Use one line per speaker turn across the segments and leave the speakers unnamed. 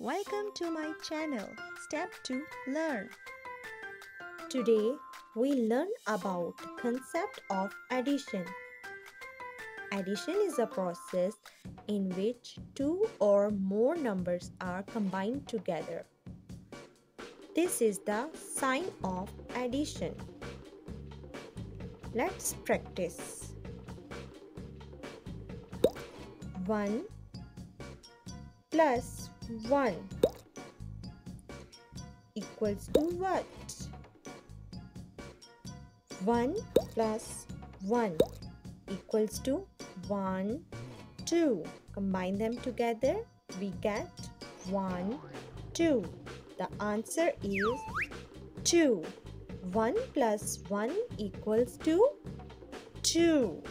Welcome to my channel. Step to Learn.
Today we learn about concept of addition. Addition is a process in which two or more numbers are combined together. This is the sign of addition. Let's practice. 1 plus 1 equals to what? 1 plus 1 equals to 1, 2. Combine them together, we get 1, 2. The answer is 2. 1 plus 1 equals to 2.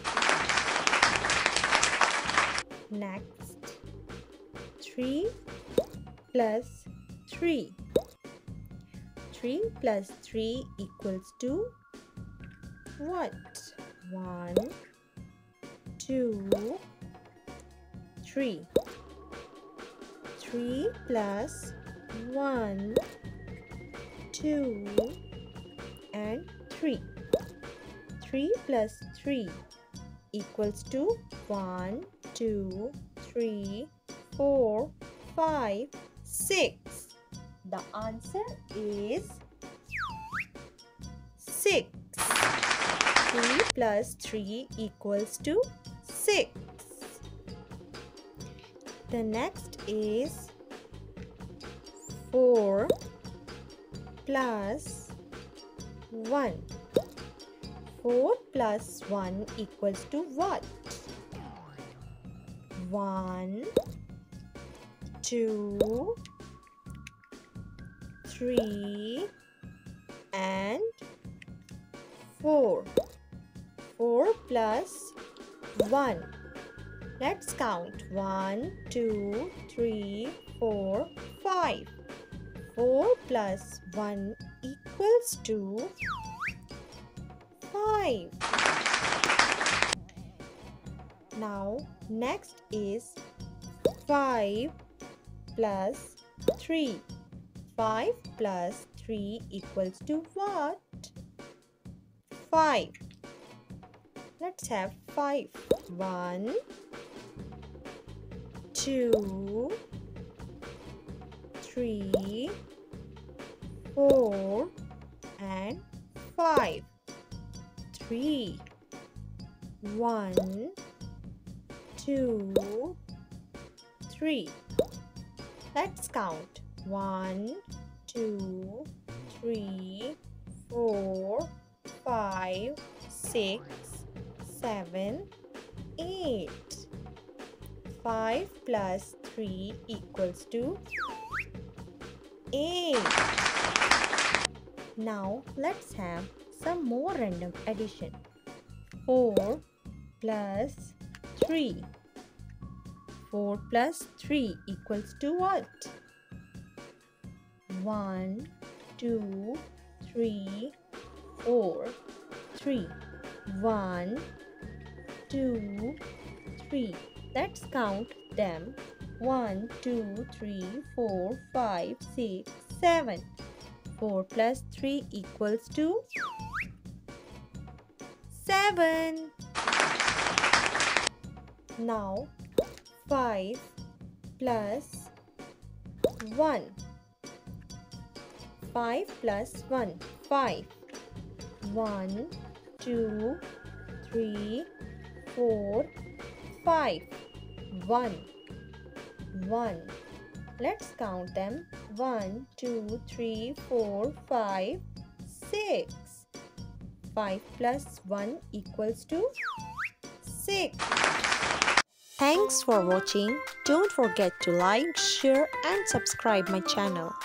Next, 3 plus 3. 3 plus 3 equals to what? 1, 2, 3. 3 plus 1, 2, and 3. 3 plus 3 equals to 1, 2, 3, 4, 5, 6. The answer is 6. 3 plus 3 equals to 6. The next is 4 plus 1. 4 plus 1 equals to what? 1, 2, 3 and 4. 4 plus 1. Let's count One, two, three, 4, 5. 4 plus 1 equals to 5. Now next is 5 plus 3. 5 plus 3 equals to what? 5. Let's have 5. 1, 2, 3, 4, and 5. 3, 1, 2, 3. Let's count. 1, 2, 3, 4, 5, 6, 7, 8. 5 plus 3 equals to 8. Now let's have some more random addition. 4 plus 3. 4 plus 3 equals to what? 1, 2, 3, 4, 3. 1, 2, 3. Let's count them. 1, 2, 3, 4, 5, 6, 7. 4 plus 3 equals to 7. Now 5 plus 1. 5 plus 1. 5. 1, 2, 3, 4, 5. 1. 1. Let's count them. 1, 2, 3, 4, 5, 6. 5 plus 1 equals to 6.
Thanks for watching. Don't forget to like, share and subscribe my channel.